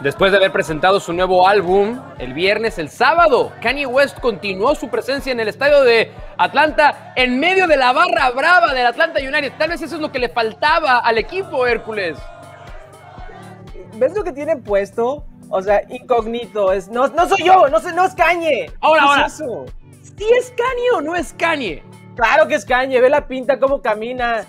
Después de haber presentado su nuevo álbum el viernes, el sábado, Kanye West continuó su presencia en el estadio de Atlanta en medio de la barra brava del Atlanta United. Tal vez eso es lo que le faltaba al equipo, Hércules. ¿Ves lo que tiene puesto? O sea, incógnito. Es, no, no soy yo, no, no es Kanye. Ahora, ¿Qué ahora. Es eso? ¿Sí es Kanye o no es Kanye? Claro que es Kanye, ve la pinta, cómo camina.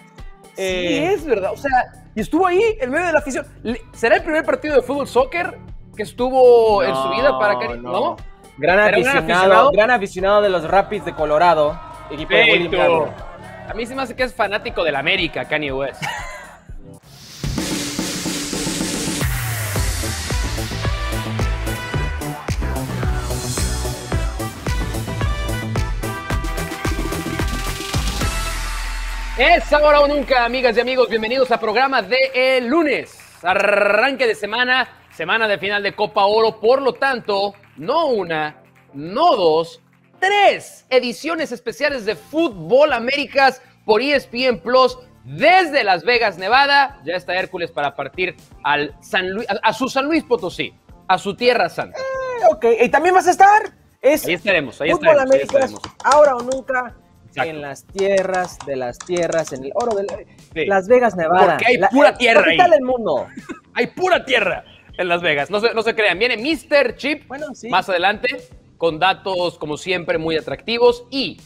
Sí, Eh, es verdad. O sea, y estuvo ahí en medio de la afición. ¿Será el primer partido de fútbol soccer que estuvo en su vida para Kanye? no. ¿No? Gran ¿Era un gran aficionado, gran aficionado de los Rapids de Colorado. Equipo de William. A mí se me hace que es fanático del América, Kanye West. Es ahora o nunca, amigas y amigos. Bienvenidos a programa de el lunes. Arranque de semana, semana de final de Copa Oro. Por lo tanto, no una, no dos, tres ediciones especiales de Fútbol Américas por ESPN Plus desde Las Vegas, Nevada. Ya está Hércules para partir al San Luis, a, a su San Luis Potosí, a su tierra santa. Eh, Ok, ¿y también vas a estar? Es Ahí estaremos, ahí Fútbol estaremos. ahí Américas, estaremos. ahora o nunca, Exacto. en las tierras de las tierras, en el oro de Sí. Las Vegas, Nevada. Porque hay pura la tierra ahí. del mundo. Hay pura tierra en Las Vegas. No se, no se crean. Viene Mr. Chip Bueno, sí. más adelante con datos, como siempre, muy atractivos y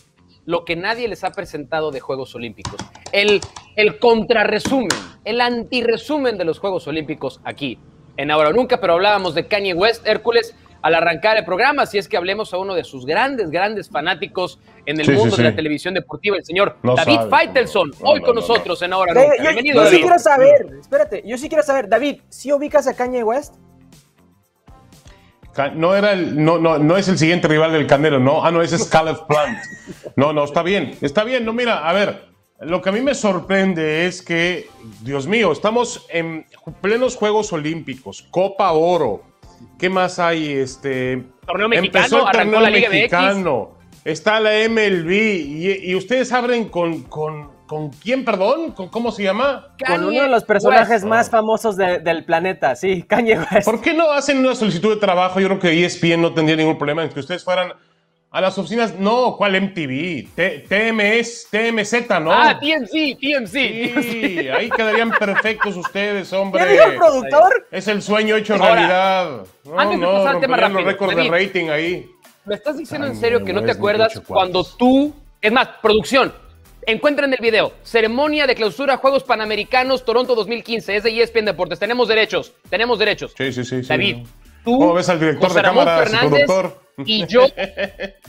lo que nadie les ha presentado de Juegos Olímpicos. El, el contrarresumen, el antiresumen de los Juegos Olímpicos aquí en Ahora o Nunca, pero hablábamos de Kanye West, Hércules, al arrancar el programa, si es que hablemos a uno de sus grandes, grandes fanáticos en el Sí, sí, mundo de sí. la televisión deportiva, el señor No David sabe, Faitelson, no, hoy no, con no, nosotros en Ahora Nunca. yo, Bienvenido, yo sí quiero saber, espérate, yo sí quiero saber, David, ¿sí ubicas a Kanye West? No era el, no, no, no es el siguiente rival del Canelo, no. Ah, no, ese es Caleb Plant. No, no, está bien, está bien. No, mira, a ver, lo que a mí me sorprende es que, Dios mío, estamos en plenos Juegos Olímpicos, Copa Oro. ¿Qué más hay? Este Torneo mexicano, empezó el arrancó torneo la Liga MX. mexicano, está la MLB y, y ustedes abren con, con, con quién, perdón, ¿Con, ¿cómo se llama? Con uno de los personajes West. más famosos de- del planeta, sí, Kanye West. ¿Por qué no hacen una solicitud de trabajo? Yo creo que ESPN no tendría ningún problema en que ustedes fueran a las oficinas. No, ¿cuál MTV? T- TMS, TMZ, ¿no? Ah, TMC, TMC. sí, ahí quedarían perfectos ustedes, hombre. ¿Qué dijo el productor? Es el sueño hecho Ahora, realidad. No, antes de no, pasar al tema los rápido, récords de rating ahí. ¿Me estás diciendo en serio que no te acuerdas cuando tú... Es más, producción, encuentren el video. Ceremonia de clausura Juegos Panamericanos Toronto 2015. Es de ESPN Deportes. Tenemos derechos, tenemos derechos. Sí, sí, sí. sí. David, tú, ¿Cómo ves al director José de Fernández productor? Y yo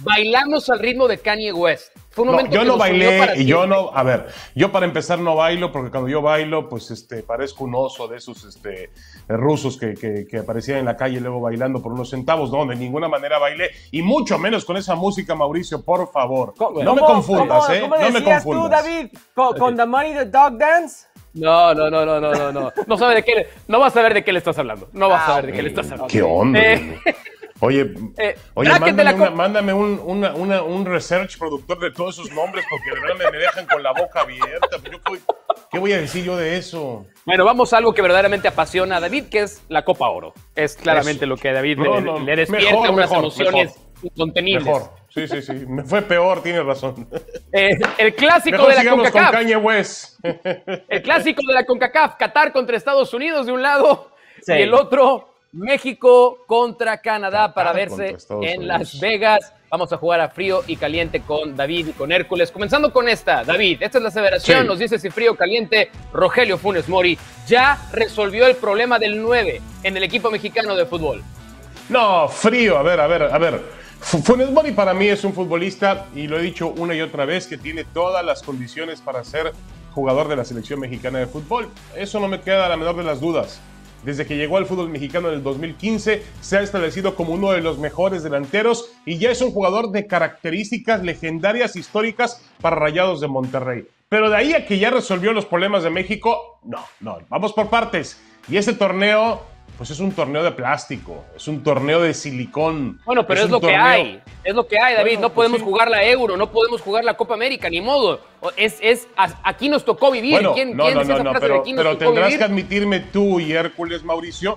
bailamos al ritmo de Kanye West. Fue un No, momento yo que no bailé y yo no, a ver, yo para empezar no bailo porque cuando yo bailo, pues este, parezco un oso de esos este, rusos que, que, que aparecían en la calle luego bailando por unos centavos. No, de ninguna manera bailé y mucho menos con esa música, Mauricio, por favor. ¿Cómo- no me confundas, cómo- ¿eh? ¿Cómo no me decías tú, confundas. David? ¿Con, con The Money the Dog Dance? No, no, no, no, no, no, no. No sabe de qué, no vas a saber de qué le estás hablando. No vas a Ah, saber de qué le estás hablando. ¿Qué onda? Eh, Oye, eh, oye mándame, una- Copa- mándame un, una- una- un research productor de todos esos nombres porque de verdad me, me dejan con la boca abierta. Yo, ¿qué, voy a decir yo de eso? Bueno, vamos a algo que verdaderamente apasiona a David, que es la Copa Oro. Es claramente Eso. lo que a David No, le, no, le despierta mejor, unas mejor, emociones mejor. incontenibles. Mejor. Sí, sí, sí. Me fue peor, tienes razón. Eh, el clásico Mejor de la con CONCACAF. Kanye West. El clásico de la CONCACAF. Qatar contra Estados Unidos de un lado Sí. y el otro México contra Canadá para verse en. Las Vegas. Vamos a jugar a frío y caliente con David y con Hércules. Comenzando con esta, David, esta es la aseveración, Sí. nos dice si frío o caliente, Rogelio Funes Mori ya resolvió el problema del 9 en el equipo mexicano de fútbol. No, frío. A ver, a ver, a ver. Fu- Funes Mori para mí es un futbolista, y lo he dicho una y otra vez, que tiene todas las condiciones para ser jugador de la selección mexicana de fútbol. Eso no me queda la menor de las dudas. Desde que llegó al fútbol mexicano en el 2015, se ha establecido como uno de los mejores delanteros y ya es un jugador de características legendarias históricas para Rayados de Monterrey. Pero de ahí a que ya resolvió los problemas de México, no, no, vamos por partes. Y ese torneo, pues es un torneo de plástico, es un torneo de silicón. Bueno, pero es, lo que hay. Es lo que hay, David. Bueno, no pues podemos sí. jugar la Euro, no podemos jugar la Copa América, ni modo. Es, es, aquí nos tocó vivir. Bueno, ¿Quién, no, quién no, no, no, pero, tendrás vivir? que admitirme tú y Hércules Mauricio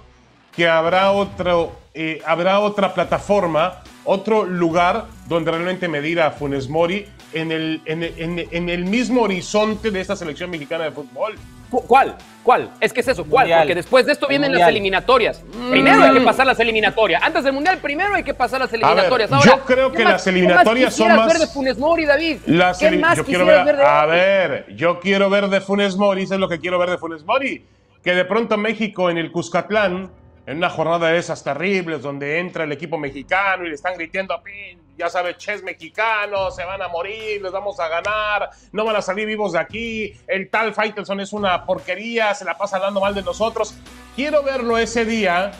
que habrá, otro, eh, habrá otra plataforma, otro lugar donde realmente medir a Funes Mori en el, en, en, en el mismo horizonte de esta selección mexicana de fútbol. ¿Cuál? ¿Cuál? Es que es eso, ¿cuál? Mundial. Porque después de esto vienen las eliminatorias. Primero hay que pasar las eliminatorias. Antes del Mundial, primero hay que pasar las eliminatorias. yo Ahora, creo ¿qué que más- las eliminatorias son más- ver de Funes Mori, David? Las ¿Qué más yo quiero ver, ver de a ver, yo quiero ver de Funes Mori, eso es lo que quiero ver de Funes Mori, que de pronto México en el Cuscatlán, en una jornada de esas terribles, donde entra el equipo mexicano y le están gritando, "Pin, ya sabes, ches mexicanos, se van a morir, les vamos a ganar, no van a salir vivos de aquí, el tal Faitelson es una porquería, se la pasa hablando mal de nosotros. Quiero verlo ese día,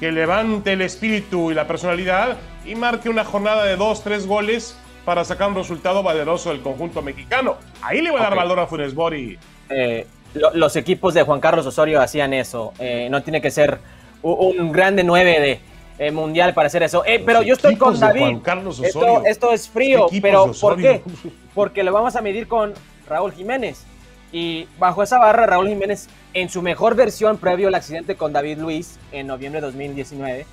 que levante el espíritu y la personalidad y marque una jornada de dos, tres goles para sacar un resultado valeroso del conjunto mexicano. Ahí le voy a dar valor a Funes Mori. Eh, lo- los equipos de Juan Carlos Osorio hacían eso. Eh, no tiene que ser u- un grande 9 de eh, mundial para hacer eso. Eh, pero yo estoy con David. Carlos esto, esto es frío, pero ¿por qué? Porque lo vamos a medir con Raúl Jiménez. Y bajo esa barra, Raúl Jiménez, en su mejor versión previo al accidente con David Luis en noviembre de 2019,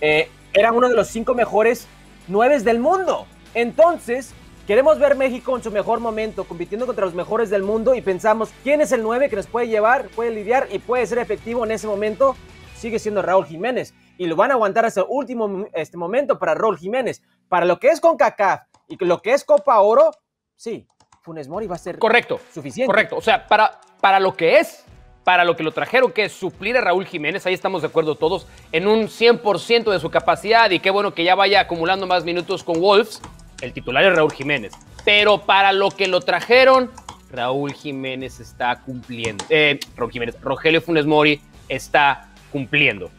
eh, era uno de los cinco mejores nueves del mundo. Entonces, queremos ver México en su mejor momento, compitiendo contra los mejores del mundo y pensamos, ¿quién es el 9 que nos puede llevar, puede lidiar y puede ser efectivo en ese momento? Sigue siendo Raúl Jiménez. Y lo van a aguantar hasta el último este momento para Raúl Jiménez. Para lo que es con CACAF y lo que es Copa Oro, sí, Funes Mori va a ser Correcto. suficiente. Correcto. O sea, para, para lo que es, para lo que lo trajeron, que es suplir a Raúl Jiménez, ahí estamos de acuerdo todos, en un 100% de su capacidad y qué bueno que ya vaya acumulando más minutos con Wolves, el titular es Raúl Jiménez. Pero para lo que lo trajeron, Raúl Jiménez está cumpliendo. Eh, Raúl Jiménez, Rogelio Funes Mori está cumpliendo.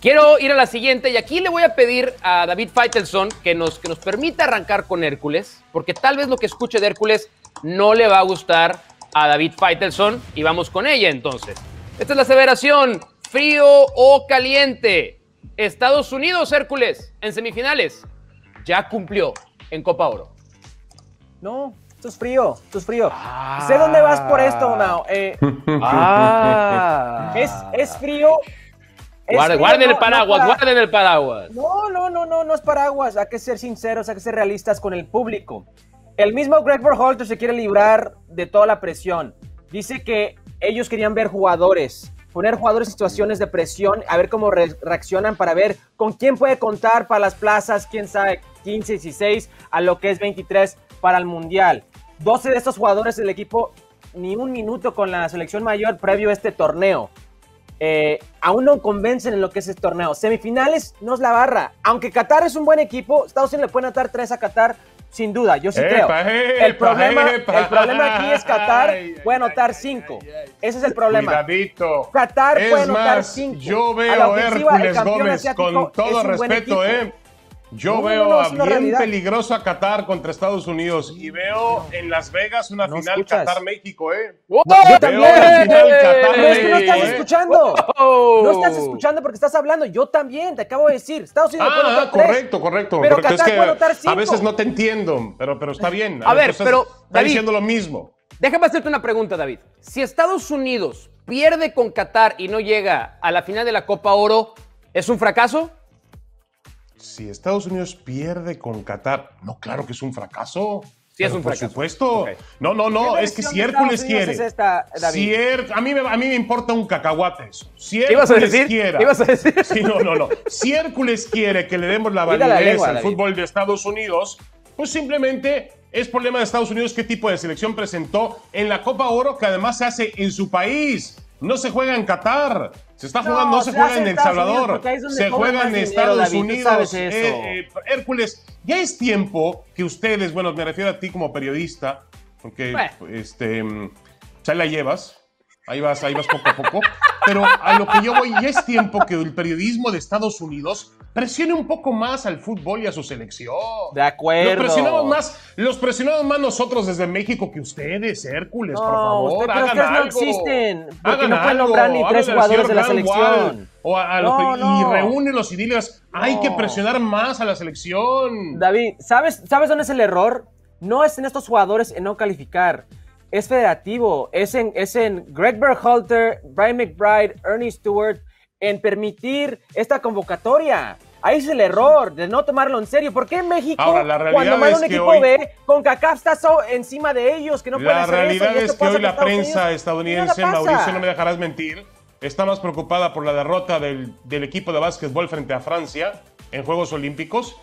Quiero ir a la siguiente y aquí le voy a pedir a David Feitelson que nos, que nos permita arrancar con Hércules, porque tal vez lo que escuche de Hércules no le va a gustar a David Feitelson y vamos con ella entonces. Esta es la aseveración, frío o caliente. Estados Unidos, Hércules, en semifinales, ya cumplió en Copa Oro. No, esto es frío, esto es frío. Sé dónde vas por esto, Mao. Eh, Ah. es, es frío. Guarden, no- el no paraguas, para- guarden el paraguas. No, no, no, no, no es paraguas. Hay que ser sinceros, hay que ser realistas con el público. El mismo Greg Berhalter se quiere librar de toda la presión. Dice que ellos querían ver jugadores, poner jugadores en situaciones de presión, a ver cómo re- reaccionan para ver con quién puede contar para las plazas, quién sabe, 15, 16, a lo que es 23 para el Mundial. 12 de estos jugadores del equipo ni un minuto con la selección mayor previo a este torneo eh, aún no convencen en lo que es este torneo. Semifinales no es la barra. Aunque Qatar es un buen equipo, Estados Unidos le pueden anotar tres a Qatar, sin duda. Yo sí creo. Epa, el, problema, epa. el problema aquí es Qatar Ay, puede anotar ay, cinco. ay, ay. Ese es el problema. Cuidadito. Qatar es puede anotar más, cinco. Yo A la veo a ofensiva, Hércules Gómez, con todo respeto. ¿eh? Yo No, veo no, a bien realidad. peligroso a Qatar contra Estados Unidos y veo en Las Vegas una No final. Qatar-México, ¿eh? Qatar No es que no estás ¿eh? escuchando. ¡Oh! No estás escuchando porque estás hablando. Yo también, te acabo de decir. Estados Unidos puede Ah, anotar tres. correcto, correcto. Pero correcto. Es Qatar que puede anotar a veces no te entiendo, pero, pero está bien. A ver, pero, Está David- diciendo lo mismo. Déjame hacerte una pregunta, David. Si Estados Unidos pierde con Qatar y no llega a la final de la Copa Oro, ¿es un fracaso? Si Estados Unidos pierde con Qatar, no, claro que es un fracaso. Sí, es un por fracaso. supuesto. No, no, no, ¿Qué es que si Hércules quiere. es esta, David? si Her- a, mí me, a mí me importa un cacahuate eso. Si ¿Qué ibas a Hércules decir? quiera. ¿Qué ibas a decir? Sí, no, no, no. Si Hércules quiere que le demos la validez lengua, al David. fútbol de Estados Unidos, pues simplemente es problema de Estados Unidos qué tipo de selección presentó en la Copa Oro, que además se hace en su país. No se juega en Qatar. Se está No, jugando, no se, se juega en El Salvador. Se juega en Estados David, Unidos. Eh, eh, Hércules, ya es tiempo que ustedes, bueno, me refiero a ti como periodista, porque Bueno. este, ya la llevas, ahí vas, ahí vas poco a poco, pero a lo que yo voy, ya es tiempo que el periodismo de Estados Unidos presione un poco más al fútbol y a su selección. De acuerdo. Los presionamos más, los presionamos más nosotros desde México que ustedes, Hércules, por No, favor, usted- pero hagan no existen, porque Hagan no pueden nombrar ni tres jugadores de la selección. O a- a los No, no. Y reúnelos y diles, hay No. que presionar más a la selección. David, ¿sabes, ¿sabes dónde es el error? No es en estos jugadores en no calificar. Es federativo. Es en, es en Greg Berhalter, Brian McBride, Ernie Stewart, en permitir esta convocatoria. Ahí es el error de no tomarlo en serio. ¿Por qué México, cuando manda un equipo B, con CACAF está encima de ellos, que no pueden hacer eso? La realidad es que hoy la prensa estadounidense, Mauricio, no me dejarás mentir, está más preocupada por la derrota del, del equipo de básquetbol frente a Francia en Juegos Olímpicos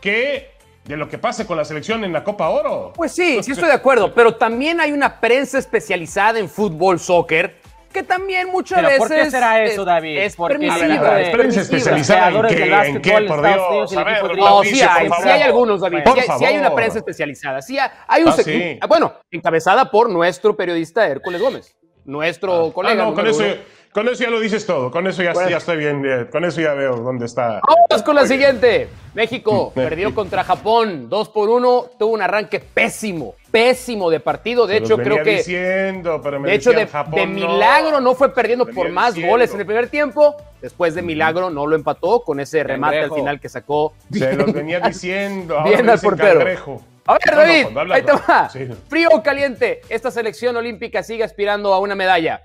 que de lo que pase con la selección en la Copa Oro. Pues sí, sí estoy de acuerdo, pero también hay una prensa especializada en fútbol, soccer, que también muchas veces. ¿Por qué será eso, David? Es permisiva. Es prensa especializada en qué, en qué, por Dios. A ver, no, sí hay, sí hay algunos, David. Sí hay, una prensa especializada. Sí hay un ah, sí. Bueno, encabezada por nuestro periodista Hércules Gómez, nuestro ah, colega. Ah, no, con eso, con eso ya lo dices todo, con eso ya, ya estoy bien, con eso ya veo dónde está. Vamos con la siguiente. México perdió contra Japón 2 por 1, tuvo un arranque pésimo, pésimo de partido. De hecho, creo que. Diciendo, pero me de hecho, de, de milagro no fue perdiendo por más goles en el primer tiempo. Después de milagro no lo empató con ese remate al final que sacó. Se los venía diciendo. bien al portero. A ver, David, ahí te va. Frío o caliente, esta selección olímpica sigue aspirando a una medalla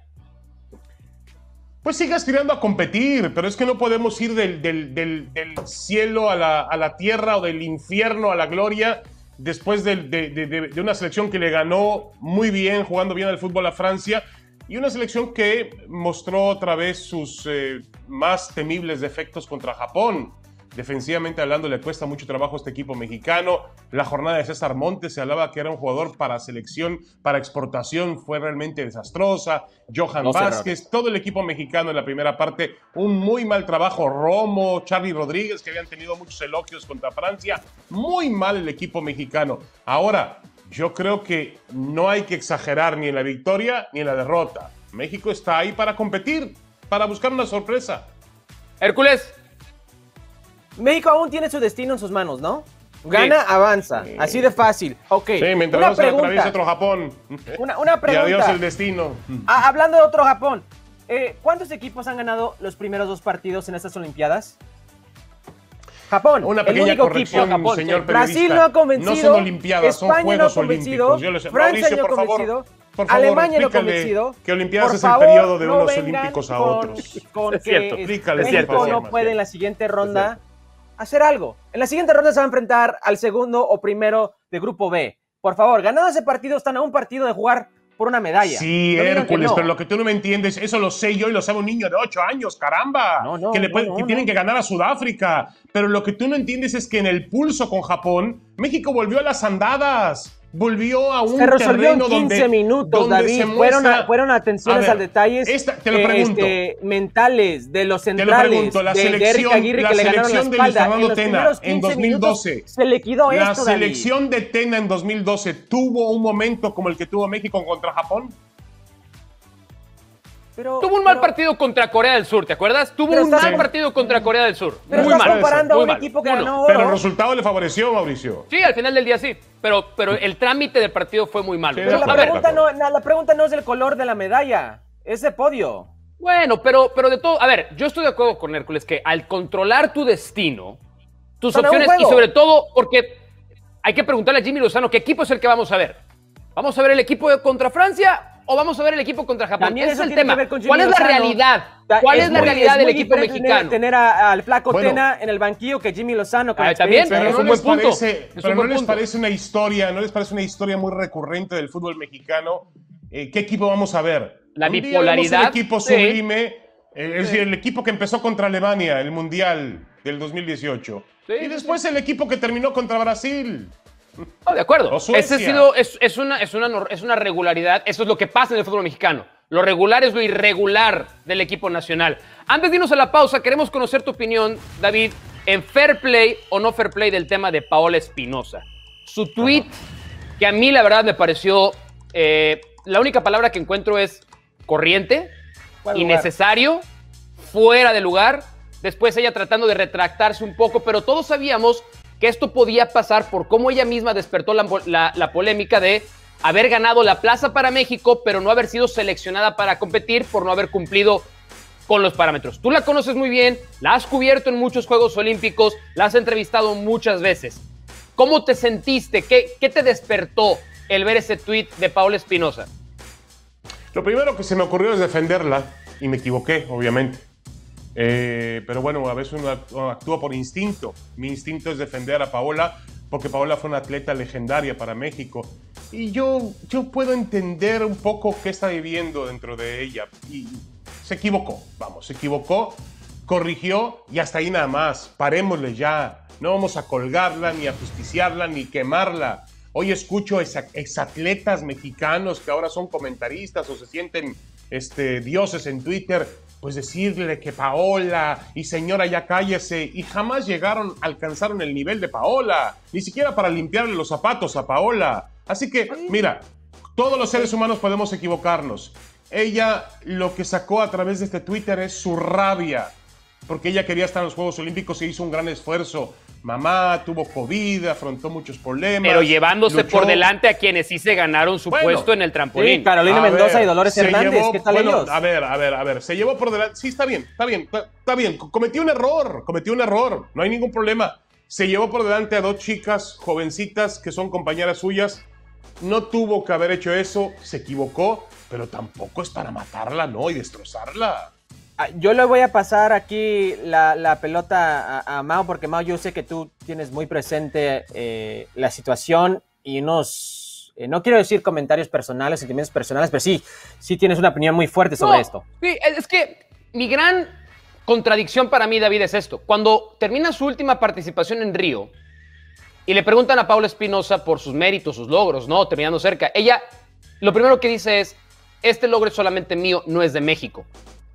pues sigue aspirando a competir, pero es que no podemos ir del, cielo a la, tierra o del infierno a la gloria después de, una selección que le ganó muy bien, jugando bien al fútbol a Francia, y una selección que mostró otra vez sus eh, más temibles defectos contra Japón. Defensivamente hablando, le cuesta mucho trabajo a este equipo mexicano. La jornada de César Montes se hablaba que era un jugador para selección, para exportación, fue realmente desastrosa. Johan Vázquez, todo el equipo mexicano en la primera parte, un muy mal trabajo. Romo, Charlie Rodríguez, que habían tenido muchos elogios contra Francia. Muy mal el equipo mexicano. Ahora, yo creo que no hay que exagerar ni en la victoria ni en la derrota. México está ahí para competir, para buscar una sorpresa. Hércules, México aún tiene su destino en sus manos, ¿no? Gana, avanza. Así de fácil. Ok. Sí, mientras una no se atraviesa otro Japón. Una, una pregunta. Y adiós el destino. Ah, hablando de otro Japón, eh, ¿cuántos equipos han ganado los primeros dos partidos en estas Olimpiadas? Japón, Una pequeña el único corrección, equipo. señor Brasil no ha convencido. No son Olimpiadas, son Juegos no Olímpicos. Yo Francia no ha convencido. Por favor, Alemania no ha convencido. Que Olimpiadas es el periodo de unos Olímpicos a otros. Con es cierto, explícale. México no puede en la siguiente ronda hacer algo. En la siguiente ronda se va a enfrentar al segundo o primero de Grupo B. Por favor, ganando ese partido, están a un partido de jugar por una medalla. Sí, Hércules, pero lo que tú no me entiendes, eso lo sé yo y lo sabe un niño de 8 años, caramba. que, le que tienen que ganar a Sudáfrica. Pero lo que tú no entiendes es que en el pulso con Japón, México volvió a las andadas volvió a un se resolvió en 15 minutos, David. fueron, atenciones al detalles te lo pregunto. Este, mentales de los centrales. Te lo pregunto, la selección, de, la selección de Luis Fernando Tena en 2012. Se liquidó la esto, La selección de Tena en 2012 tuvo un momento como el que tuvo México contra Japón. Tuvo un mal partido contra Corea del Sur, ¿te acuerdas? Tuvo un mal partido contra Corea del Sur. Pero muy mal. comparando a un equipo que ganó Pero el resultado le favoreció, Mauricio. Sí, al final del día sí. Pero, pero el trámite del partido fue muy malo. pero la, pregunta no, la pregunta no es el color de la medalla, es de podio. Bueno, pero, pero de todo, a ver, yo estoy de acuerdo con Hércules que al controlar tu destino, tus opciones, y sobre todo porque hay que preguntarle a Jimmy Lozano qué equipo es el que vamos a ver. ¿Vamos a ver el equipo contra Francia o vamos a ver el equipo contra Japón. Ese es el tema. ¿Cuál es la realidad? ¿Cuál es, la realidad del equipo mexicano? Tener, al flaco Tena en el banquillo que Jimmy Lozano. Ah, está bien, pero, no, les parece, pero no les parece una historia, no les parece una historia muy recurrente del fútbol mexicano. Eh, ¿Qué equipo vamos a ver? La bipolaridad. el equipo sublime, eh, es decir, el equipo que empezó contra Alemania, el Mundial del 2018. y después el equipo que terminó contra Brasil de acuerdo. Ese ha sido, es, una, es, una, es una regularidad. Eso es lo que pasa en el fútbol mexicano. Lo regular es lo irregular del equipo nacional. Antes de irnos a la pausa, queremos conocer tu opinión, David, en fair play o no fair play del tema de Paola Espinosa. Su tweet, que a mí la verdad me pareció, eh, la única palabra que encuentro es corriente, innecesario, fuera de lugar. Después ella tratando de retractarse un poco, pero todos sabíamos que esto podía pasar por cómo ella misma despertó la, polémica de haber ganado la plaza para México, pero no haber sido seleccionada para competir por no haber cumplido con los parámetros. Tú la conoces muy bien, la has cubierto en muchos Juegos Olímpicos, la has entrevistado muchas veces. ¿Cómo te sentiste? ¿Qué, te despertó el ver ese tweet de Paola Espinosa? Lo primero que se me ocurrió es defenderla y me equivoqué, obviamente. Eh, pero bueno, a veces uno actúa por instinto. Mi instinto es defender a Paola porque Paola fue una atleta legendaria para México. Y yo, yo puedo entender un poco qué está viviendo dentro de ella. Y se equivocó, vamos, se equivocó, corrigió y hasta ahí nada más. Parémosle ya. No vamos a colgarla, ni a justiciarla, ni quemarla. Hoy escucho exatletas mexicanos que ahora son comentaristas o se sienten este, dioses en Twitter pues decirle que Paola y señora ya cállese y jamás llegaron, alcanzaron el nivel de Paola, ni siquiera para limpiarle los zapatos a Paola. Así que, mira, todos los seres humanos podemos equivocarnos. Ella lo que sacó a través de este Twitter es su rabia, porque ella quería estar en los Juegos Olímpicos e hizo un gran esfuerzo mamá tuvo COVID, afrontó muchos problemas. Pero llevándose por delante a quienes sí se ganaron su puesto en el trampolín. Carolina Mendoza y Dolores Hernández, ¿qué tal ellos? A ver, a ver, a ver, se llevó por delante. Sí, está bien, está bien, está, bien. Cometió un error, cometió un error, no hay ningún problema. Se llevó por delante a dos chicas jovencitas que son compañeras suyas. No tuvo que haber hecho eso, se equivocó, pero tampoco es para matarla, ¿no? Y destrozarla. Ah, yo le voy a pasar aquí la, pelota a, Mao, porque Mao, yo sé que tú tienes muy presente eh, la situación y unos, eh, no quiero decir comentarios personales, sentimientos personales, pero sí, sí tienes una opinión muy fuerte sobre esto. Sí, es que mi gran contradicción para mí, David, es esto. Cuando termina su última participación en Río y le preguntan a Paula Espinosa por sus méritos, sus logros, ¿no? Terminando cerca, ella lo primero que dice es, este logro es solamente mío, no es de México.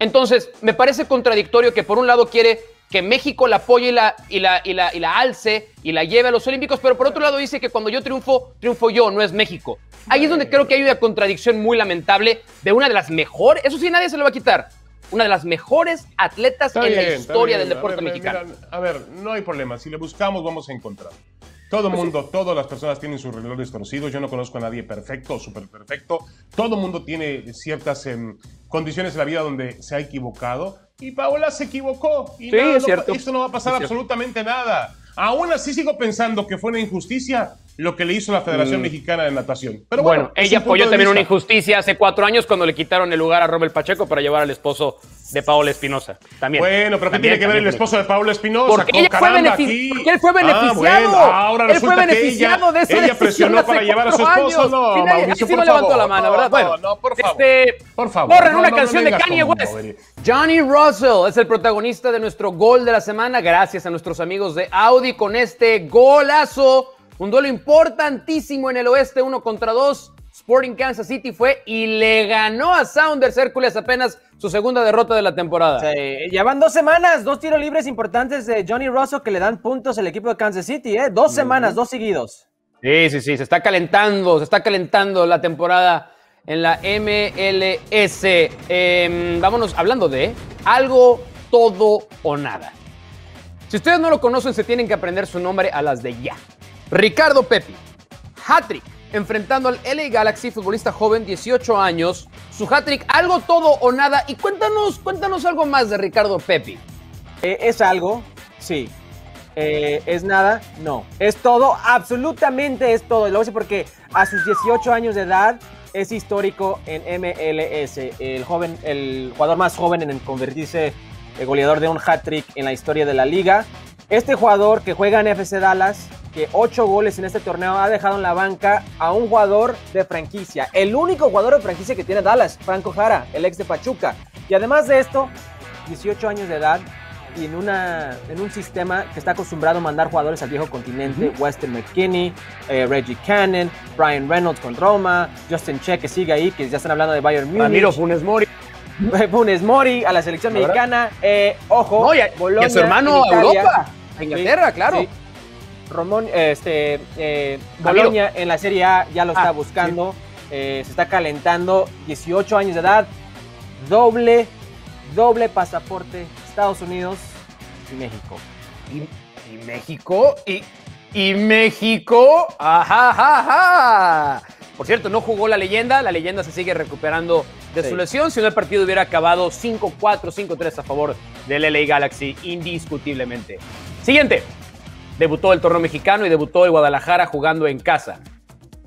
Entonces, me parece contradictorio que por un lado quiere que México la apoye y la, y la, y la, y la alce y la lleve a los Olímpicos, pero por otro lado dice que cuando yo triunfo, triunfo yo, no es México. Ahí es donde creo que hay una contradicción muy lamentable de una de las mejores, eso sí, nadie se lo va a quitar, una de las mejores atletas en la historia del deporte mexicano. a ver, no hay problema, si le buscamos vamos a encontrar. Todo el pues mundo, todas las personas tienen sus relojes conocidos. Yo no conozco a nadie perfecto o súper perfecto. Todo el mundo tiene ciertas em, condiciones en la vida donde se ha equivocado. Y Paola se equivocó. Y sí, es cierto. Esto no va a pasar absolutamente nada. Aún así sigo pensando que fue una injusticia lo que le hizo la Federación mm. Mexicana de Natación. Pero bueno, ella apoyó también una injusticia hace cuatro años cuando le quitaron el lugar a Robert Pacheco para llevar al esposo de Paola Espinosa. También. Bueno, pero ¿qué tiene que ver el esposo de Paola Espinosa? Porque, ella fue, porque él fue ah, beneficiado. Ah, ahora él fue beneficiado ella, de esa Ella presionó para llevar a su esposo. No, sí, Mauricio, sí por no levantó la mano, ¿verdad? bueno, no, por favor. Este, por favor. Corren una canción de Kanye West. Johnny Russell es el protagonista de nuestro gol de la semana, gracias a nuestros amigos de Audi con este golazo un duelo importantísimo en el oeste, uno contra dos. Sporting Kansas City fue y le ganó a Sounders Hércules apenas su segunda derrota de la temporada. Sí, ya van dos semanas, dos tiros libres importantes de Johnny Russell que le dan puntos al equipo de Kansas City, ¿eh? Dos semanas, dos seguidos. Sí, sí, sí, se está calentando, se está calentando la temporada en la MLS. Em, vámonos hablando de algo todo o nada. Si ustedes no lo conocen, se tienen que aprender su nombre a las de ya. Ricardo Pepi, hat-trick, enfrentando al LA Galaxy, futbolista joven, 18 años. Su hat-trick, algo, todo o nada. Y cuéntanos, cuéntanos algo más de Ricardo Pepi. Eh, es algo, sí. Eh, ¿Es nada? No. Es todo, absolutamente es todo. Lo hace porque a sus 18 años de edad es histórico en MLS. El, joven, el jugador más joven en convertirse goleador de un hat-trick en la historia de la liga. Este jugador que juega en FC Dallas que ocho goles en este torneo ha dejado en la banca a un jugador de franquicia. El único jugador de franquicia que tiene Dallas, Franco Jara, el ex de Pachuca. Y además de esto, 18 años de edad y en, una, en un sistema que está acostumbrado a mandar jugadores al viejo continente. Weston McKinney, eh, Reggie Cannon, Brian Reynolds con Roma, Justin Che que sigue ahí, que ya están hablando de Bayern Munich. Ramiro Funes Mori. Funes Mori a la selección mexicana. Eh, ojo, y, su hermano a Europa, a Inglaterra, claro. Romón, este, eh, Boloña en la Serie A ya lo está ah, buscando, eh, se está calentando, 18 años de edad, doble, doble pasaporte, Estados Unidos y México. Y, México, y, y México, ajá, ajá, Por cierto, no jugó la leyenda, la leyenda se sigue recuperando de su lesión, si no el partido hubiera acabado 5-4, 5-3 a favor del LA Galaxy, indiscutiblemente. Siguiente, Debutó el torneo mexicano y debutó el Guadalajara jugando en casa.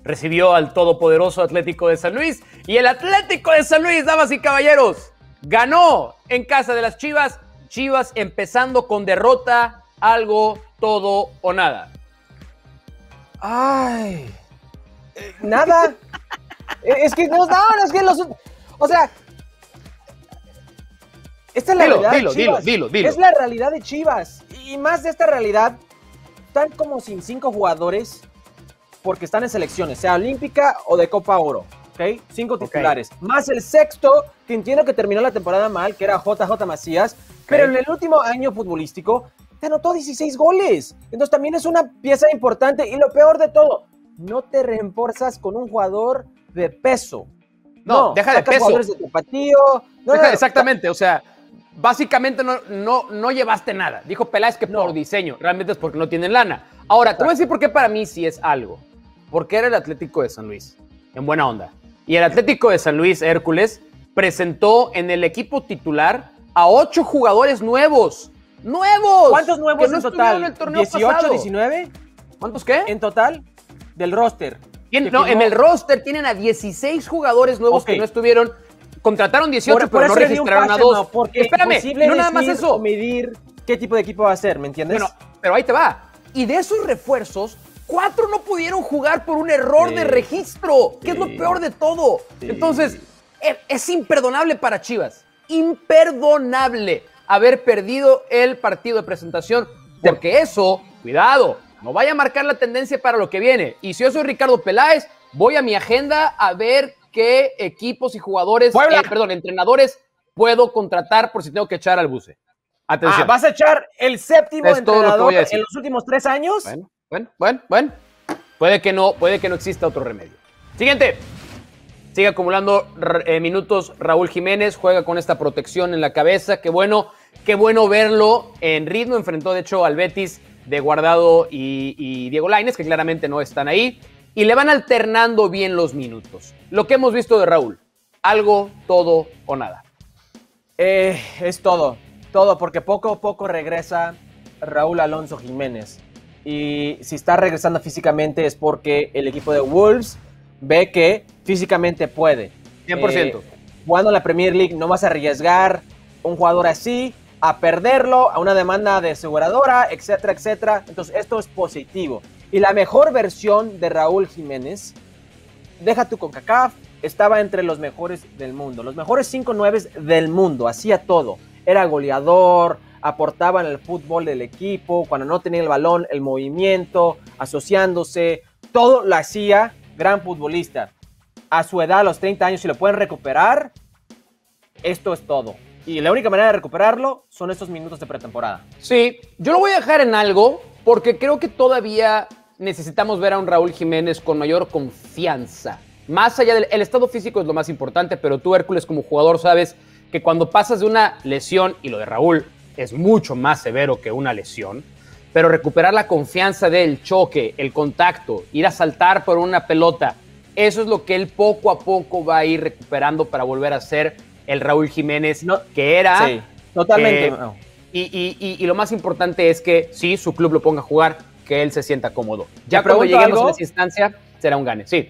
Recibió al todopoderoso Atlético de San Luis y el Atlético de San Luis, damas y caballeros, ganó en casa de las Chivas Chivas empezando con derrota, algo, todo o nada. Ay. Nada. es que no, no, es que los. O sea. Esta es la Dilo, realidad dilo, de Chivas. dilo, dilo, dilo. Es la realidad de Chivas. Y más de esta realidad, están como sin cinco jugadores porque están en selecciones, sea olímpica o de Copa Oro. ¿Ok? Cinco titulares. Más el sexto, que entiendo que terminó la temporada mal, que era JJ Macías. Pero en el último año futbolístico, te anotó 16 goles. Entonces también es una pieza importante. Y lo peor de todo, no te reembolsas con un jugador de peso. No, deja de peso. jugadores de tapatío. No, Deja- no, no. exactamente, o sea, básicamente no, no, no llevaste nada. Dijo Peláez que No. por diseño, realmente es porque no tienen lana. Ahora, te voy a decir por qué para mí sí es algo. Porque era el Atlético de San Luis, en buena onda. Y el Atlético de San Luis, Hércules, presentó en el equipo titular a ocho jugadores nuevos. ¡Nuevos! ¿Cuántos nuevos en total? en el torneo ¿18, pasado. 19? ¿Cuántos qué? En total, del roster. No, en el roster tienen a 16 jugadores nuevos que no estuvieron. Contrataron 18, Por- por pero no di un registraron a dos. no, porque Espérame, no nada más eso. medir qué tipo de equipo va a ser, ¿me entiendes? Bueno, pero ahí te va. Y de esos refuerzos, cuatro no pudieron jugar por un error Sí. de registro, que es lo Sí. peor de todo. Sí. Entonces, e- es imperdonable para Chivas. Imperdonable haber perdido el partido de presentación, porque eso, cuidado, no vaya a marcar la tendencia para lo que viene. Y si yo soy Ricardo Peláez, voy a mi agenda a ver qué equipos y jugadores, eh, perdón, entrenadores puedo contratar por si tengo que echar al buce. Atención. Ah, ¿Vas a echar el séptimo Es lo entrenador en los últimos tres años? Bueno, bueno, bueno, bueno. Puede que no, puede que no exista otro remedio. Siguiente. Sigue acumulando eh, minutos Raúl Jiménez, juega con esta protección en la cabeza. Qué bueno, qué bueno verlo en ritmo. Enfrentó de hecho al Betis de Guardado y, y Diego Lainez, que claramente no están ahí. Y le van alternando bien los minutos. Lo que hemos visto de Raúl, algo, todo o nada. Eh, es todo, todo, porque poco a poco regresa Raúl Alonso Jiménez. Y si está regresando físicamente es porque el equipo de Wolves ve que físicamente puede. 100%. Eh, jugando la Premier League no vas a arriesgar un jugador así a perderlo, a una demanda de aseguradora, etcétera, etcétera. Entonces esto es positivo. Y la mejor versión de Raúl Jiménez, deja tu CONCACAF, estaba entre los mejores del mundo. Los mejores 5 9 del mundo, hacía todo. Era goleador, aportaba en el fútbol del equipo, cuando no tenía el balón, el movimiento, asociándose, todo lo hacía gran futbolista. A su edad, a los 30 años, si lo pueden recuperar, esto es todo. Y la única manera de recuperarlo son estos minutos de pretemporada. Sí, yo lo voy a dejar en algo porque creo que todavía necesitamos ver a un Raúl Jiménez con mayor confianza. Más allá del el estado físico es lo más importante, pero tú, Hércules, como jugador, sabes que cuando pasas de una lesión, y lo de Raúl es mucho más severo que una lesión, pero recuperar la confianza del choque, el contacto, ir a saltar por una pelota, eso es lo que él poco a poco va a ir recuperando para volver a ser el Raúl Jiménez No, que era. sí, totalmente. eh, no. Y, y- y- y lo más importante es que sí, su club lo ponga a jugar, que él se sienta cómodo. Ya cuando lleguemos algo. a esa instancia, será un gane. Sí,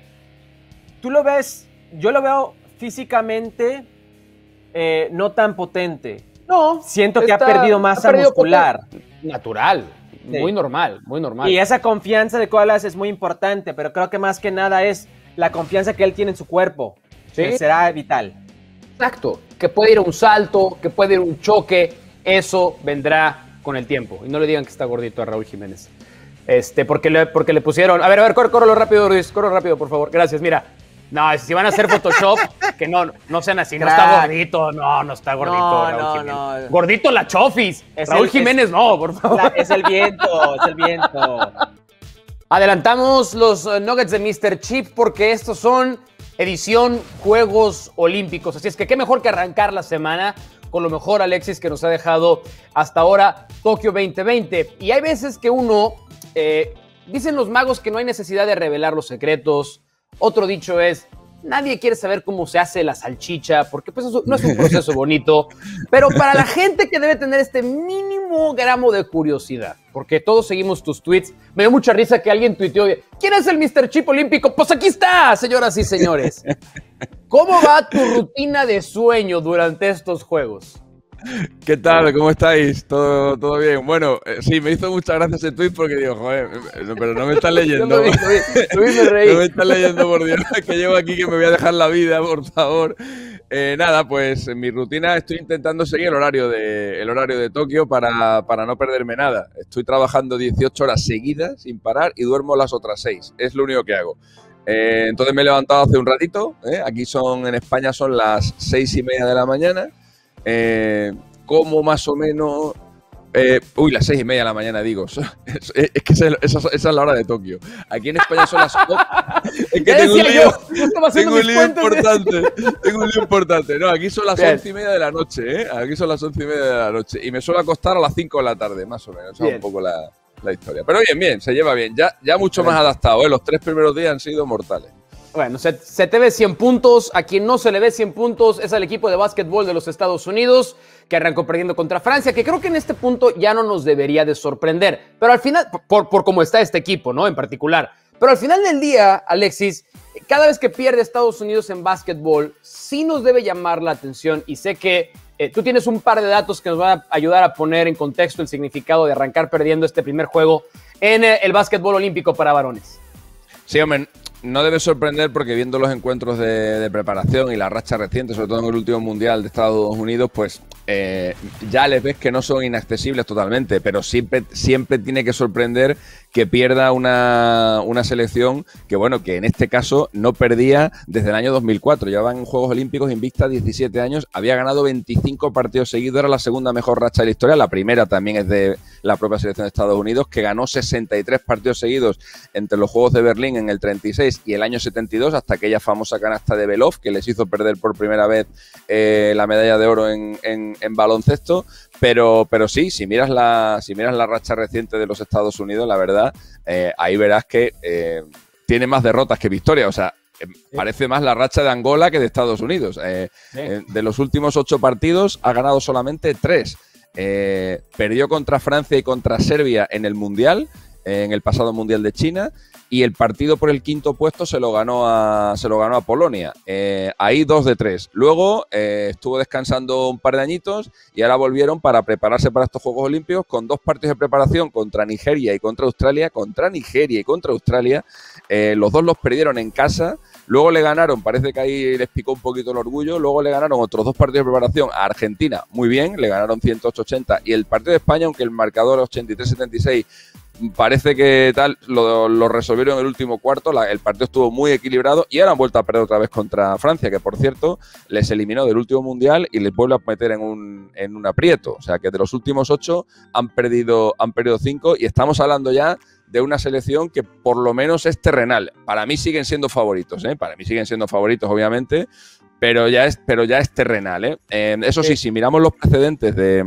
Tú lo ves, yo lo veo físicamente eh, no tan potente. no. Siento que está- ha perdido masa perdido muscular. Natural, Sí. muy normal, muy normal. Y esa confianza de Coalas es muy importante, pero creo que más que nada es la confianza que él tiene en su cuerpo. Sí. que será vital. Exacto, que puede ir a un salto, que puede ir a un choque, eso vendrá con el tiempo. Y no le digan que está gordito a Raúl Jiménez. Este, porque le, porque le pusieron. A ver, a ver, corre, córrelo rápido, Ruiz, corre rápido, por favor. Gracias, mira. No, si van a hacer Photoshop, que no, no sean así. No está gordito, no, no está gordito. No, Raúl no, Jiménez. no. Gordito la Chofis. Es Raúl el- Jiménez, no, por favor. La- es el viento, es el viento. Adelantamos los eh, Nuggets de Mr. Chip porque estos son edición Juegos Olímpicos. Así es que qué mejor que arrancar la semana con lo mejor, Alexis, que nos ha dejado hasta ahora Tokio 2020. Y hay veces que uno, eh, dicen los magos que no hay necesidad de revelar los secretos. Otro dicho es, nadie quiere saber cómo se hace la salchicha, porque pues eso no es un proceso bonito. Pero para la gente que debe tener este mínimo gramo de curiosidad, porque todos seguimos tus tweets, me dio mucha risa que alguien tuiteó, ¿quién es el Mr. Chip Olímpico? Pues aquí está, señoras y señores. ¿Cómo va tu rutina de sueño durante estos juegos? ¿Qué tal? ¿Cómo estáis? ¿Todo, todo bien? Bueno, eh, sí, me hizo muchas gracias ese tweet porque digo, joder, pero no me estás leyendo. no, me estás leyendo, por Dios, que llevo aquí que me voy a dejar la vida, por favor. Eh, nada, pues en mi rutina estoy intentando seguir el horario de, el horario de Tokio para, para no perderme nada. Estoy trabajando 18 horas seguidas sin parar y duermo las otras 6. Es lo único que hago. Eh, entonces me he levantado hace un ratito. Aquí son, en España son las seis y media de la mañana eh, como más o menos... Eh, uy, las seis y media de la mañana, digo. Es, que esa, es la hora de Tokio. Aquí en España son las Es que tengo un lío, tengo un lío importante. tengo un lío importante. No, aquí son las once y media de la noche, ¿eh? Aquí son las once y media de la noche. Y me suele acostar a las cinco de la tarde, más o menos. es un poco la, historia. Pero bien, bien, se lleva bien. Ya, ya mucho más adaptado, ¿eh? Los tres primeros días han sido mortales. Bueno, se, te ve 100 puntos. A quien no se le ve 100 puntos es al equipo de básquetbol de los Estados Unidos, que arrancó perdiendo contra Francia, que creo que en este punto ya no nos debería de sorprender. Pero al final, por, por cómo está este equipo, ¿no? En particular. Pero al final del día, Alexis, cada vez que pierde Estados Unidos en básquetbol, sí nos debe llamar la atención. Y sé que eh, tú tienes un par de datos que nos van a ayudar a poner en contexto el significado de arrancar perdiendo este primer juego en eh, el básquetbol olímpico para varones. Sí, hombre, no debe sorprender porque viendo los encuentros de, preparación y la racha reciente, sobre todo en el último mundial de Estados Unidos, pues eh, ya les ves que no son inaccesibles totalmente, pero siempre, siempre tiene que sorprender que pierda una, una, selección que, bueno, que en este caso no perdía desde el año 2004. Llevaban en Juegos Olímpicos invicta 17 años, había ganado 25 partidos seguidos, era la segunda mejor racha de la historia. La primera también es de la propia selección de Estados Unidos, que ganó 63 partidos seguidos entre los Juegos de Berlín en el 36 y el año 72, hasta aquella famosa canasta de Belov, que les hizo perder por primera vez eh, la medalla de oro en, en baloncesto. Pero, pero sí, si miras, la, si miras la racha reciente de los Estados Unidos, la verdad, eh, ahí verás que eh, tiene más derrotas que victorias. O sea, eh, parece más la racha de Angola que de Estados Unidos. de los últimos ocho partidos ha ganado solamente tres. perdió contra Francia y contra Serbia en el Mundial, en el pasado Mundial de China y el partido por el quinto puesto se lo ganó a, se lo ganó a Polonia. Eh, ahí dos de tres. Luego eh, estuvo descansando un par de añitos y ahora volvieron para prepararse para estos Juegos Olímpicos con dos partidos de preparación contra Nigeria y contra Australia. Contra Nigeria y contra Australia. Eh, los dos los perdieron en casa. Luego le ganaron, parece que ahí les picó un poquito el orgullo. Luego le ganaron otros dos partidos de preparación a Argentina, muy bien, le ganaron 108-80. Y el partido de España, aunque el marcador 83-76 parece que tal lo, resolvieron en el último cuarto. el partido estuvo muy equilibrado y ahora han vuelto a perder otra vez contra Francia, que por cierto les eliminó del último mundial y les vuelve a meter en un, en un aprieto. O sea que de los últimos ocho han perdido, han perdido cinco y estamos hablando ya de una selección que por lo menos es terrenal. Para mí siguen siendo favoritos, ¿eh? para mí siguen siendo favoritos, obviamente, pero ya es, pero ya es terrenal. ¿eh? Eh, eso sí, si miramos los precedentes de,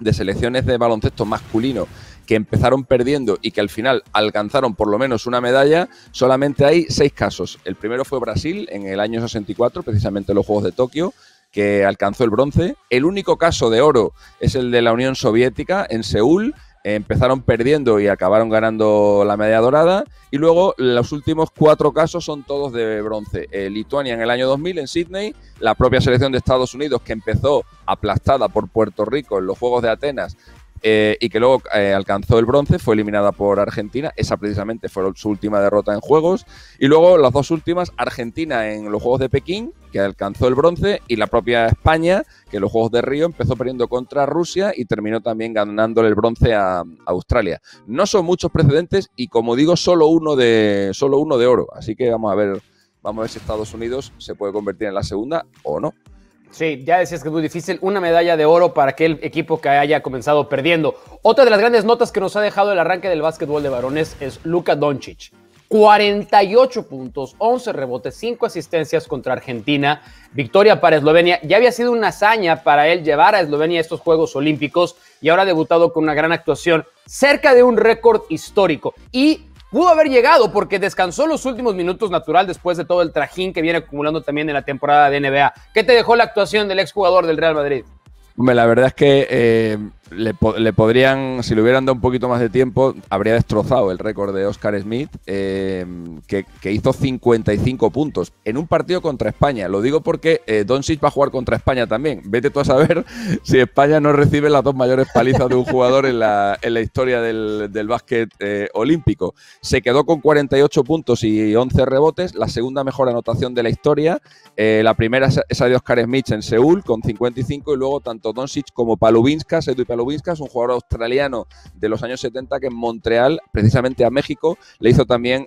de selecciones de baloncesto masculino que empezaron perdiendo y que al final alcanzaron por lo menos una medalla, solamente hay seis casos. El primero fue Brasil en el año 64, precisamente en los Juegos de Tokio, que alcanzó el bronce. El único caso de oro es el de la Unión Soviética en Seúl. Empezaron perdiendo y acabaron ganando la medalla dorada. Y luego los últimos cuatro casos son todos de bronce. Eh, Lituania en el año 2000 en Sydney, la propia selección de Estados Unidos que empezó aplastada por Puerto Rico en los Juegos de Atenas eh, y que luego eh, alcanzó el bronce, fue eliminada por Argentina, esa precisamente fue su última derrota en Juegos, y luego las dos últimas, Argentina en los Juegos de Pekín, que alcanzó el bronce, y la propia España, que en los Juegos de Río empezó perdiendo contra Rusia y terminó también ganándole el bronce a, Australia. No son muchos precedentes y como digo, solo uno de, solo uno de oro, así que vamos a ver. Vamos a ver si Estados Unidos se puede convertir en la segunda o no. Sí, ya decías que es muy difícil. Una medalla de oro para aquel equipo que haya comenzado perdiendo. Otra de las grandes notas que nos ha dejado el arranque del básquetbol de varones es Luka Doncic. 48 puntos, 11 rebotes, 5 asistencias contra Argentina. Victoria para Eslovenia. Ya había sido una hazaña para él llevar a Eslovenia a estos Juegos Olímpicos y ahora ha debutado con una gran actuación, cerca de un récord histórico. Y pudo haber llegado porque descansó los últimos minutos natural después de todo el trajín que viene acumulando también en la temporada de NBA. ¿Qué te dejó la actuación del exjugador del Real Madrid? Hombre, la verdad es que eh, le, podrían, si le hubieran dado un poquito más de tiempo, habría destrozado el récord de Oscar Smith, eh, que, hizo 55 puntos en un partido contra España. Lo digo porque eh, Doncic va a jugar contra España también. Vete tú a saber si España no recibe las dos mayores palizas de un jugador en la, en la historia del, del básquet eh, olímpico. Se quedó con 48 puntos y 11 rebotes, la segunda mejor anotación de la historia. Eh, la primera es la de Oscar Smith en Seúl con 55 y luego tanto Doncic como Palubinskas, Edu Palubinskas, un jugador australiano de los años 70 que en Montreal, precisamente a México, le hizo también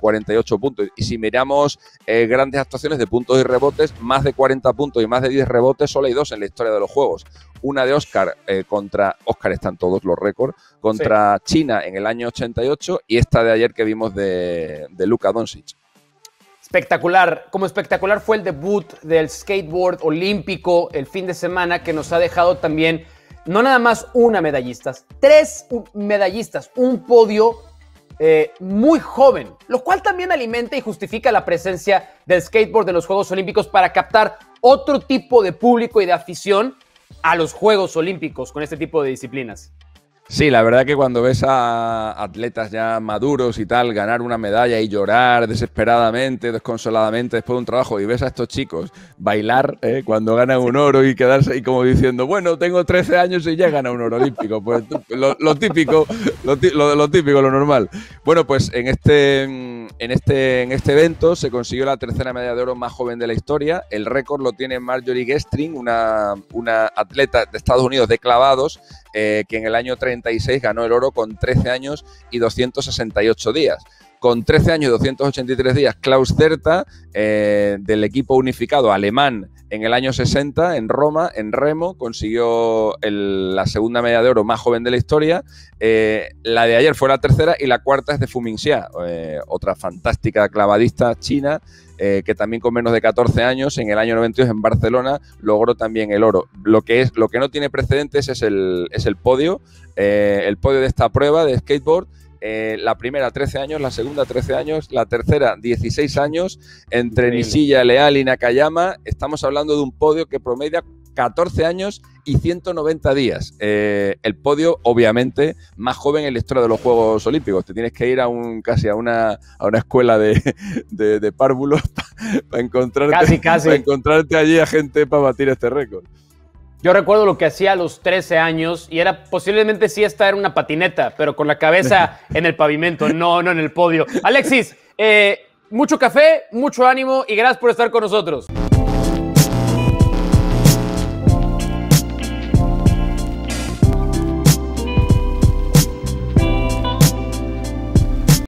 48 eh, puntos. Y si miramos eh, grandes actuaciones de puntos y rebotes, más de 40 puntos y más de 10 rebotes, solo hay dos en la historia de los Juegos. Una de Oscar contra, Oscar están todos los récords, contra China en el año 88 y esta de ayer que vimos de, de Luka Doncic espectacular. Como espectacular fue el debut del skateboard olímpico el fin de semana que nos ha dejado también no nada más una medallista, tres medallistas, un podio eh, muy joven, lo cual también alimenta y justifica la presencia del skateboard en los Juegos Olímpicos para captar otro tipo de público y de afición a los Juegos Olímpicos con este tipo de disciplinas. Sí, la verdad que cuando ves a atletas ya maduros y tal ganar una medalla y llorar desesperadamente, desconsoladamente después de un trabajo y ves a estos chicos bailar ¿eh? cuando ganan un oro y quedarse ahí como diciendo, bueno, tengo 13 años y ya gana un oro olímpico, pues lo, típico, lo, lo, típico, lo normal. Bueno, pues en este, en, este, en este evento se consiguió la tercera medalla de oro más joven de la historia. El récord lo tiene Marjorie Gestring, una, una atleta de Estados Unidos de clavados eh, que en el año 36 ganó el oro con 13 años y 268 días. Con 13 años y 283 días, Klaus Zerta, eh, del equipo unificado alemán en el año 60, en Roma, en Remo, consiguió la segunda medalla de oro más joven de la historia. Eh, la de ayer fue la tercera y la cuarta es de Fu Mingxia, otra fantástica clavadista china eh, que también con menos de 14 años, en el año 92 en Barcelona, logró también el oro. Lo que, es, lo que no tiene precedentes es el, es el podio, eh, el podio de esta prueba de skateboard. Eh, la primera 13 años, la segunda 13 años, la tercera 16 años, entre Nishilla, Leal y Nakayama, estamos hablando de un podio que promedia 14 años y 190 días. Eh, el podio, obviamente, más joven en la historia de los Juegos Olímpicos. Te tienes que ir a un casi a una, a una escuela de, de, párvulos para encontrarte, encontrarte allí a gente para batir este récord. Yo recuerdo lo que hacía a los 13 años y era posiblemente sí estar en una patineta, pero con la cabeza en el pavimento, no, no en el podio. Alexis, eh, mucho café, mucho ánimo y gracias por estar con nosotros.